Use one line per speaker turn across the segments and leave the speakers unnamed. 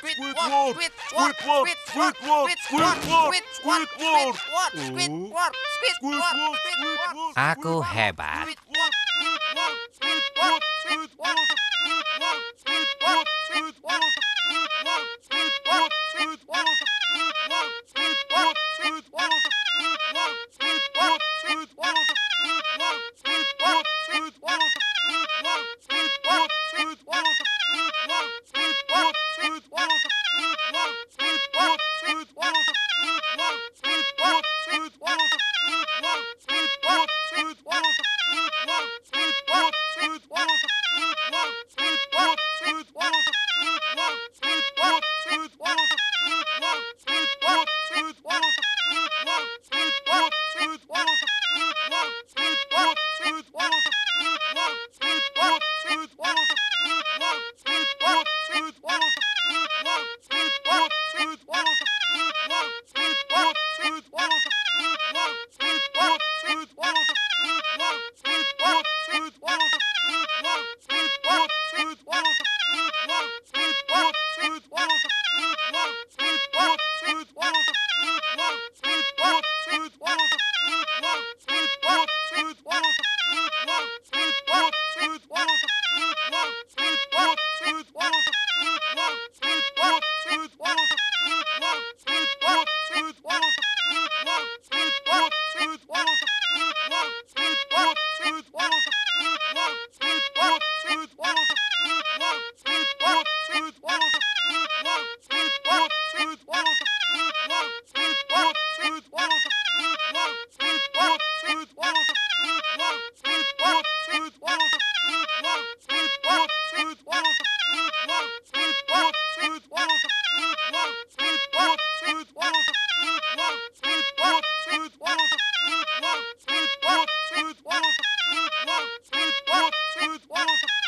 Squidward, Squidward, Squidward, Squidward, Squidward,
Squidward,
Squidward, Squidward.
Aku hebat.
Squidward, Squidward, Squidward, Squidward, Squidward, Squidward, Squidward, Squidward, Squidward, Squidward, One, Whoa!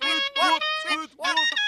Sweet water, sweet water.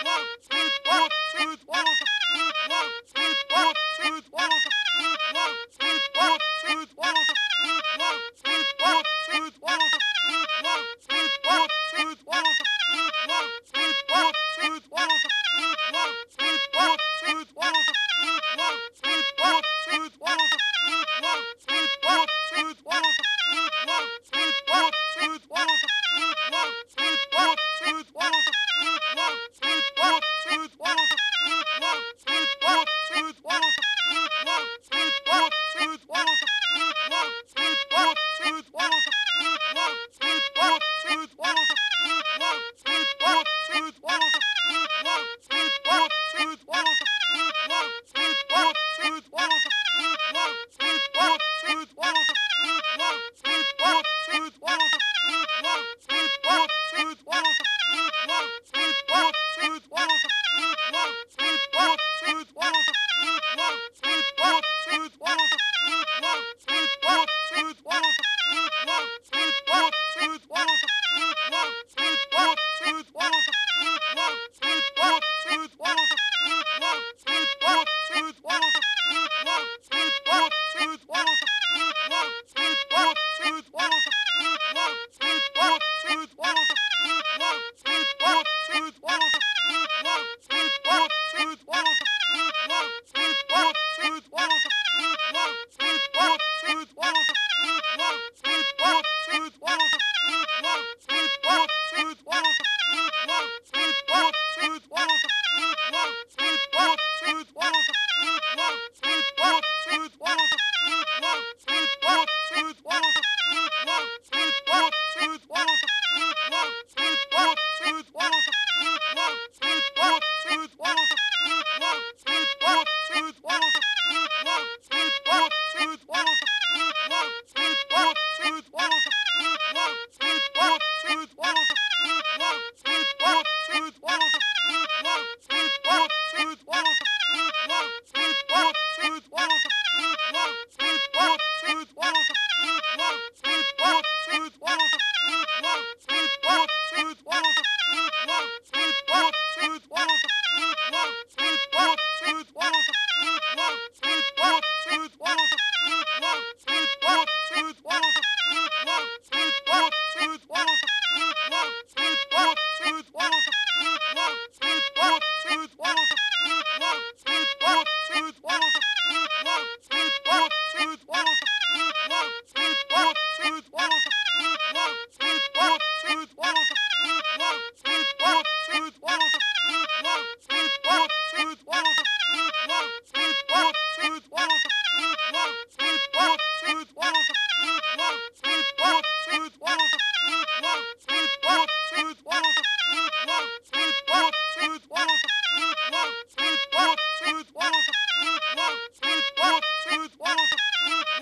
What? Sweet, Sweet,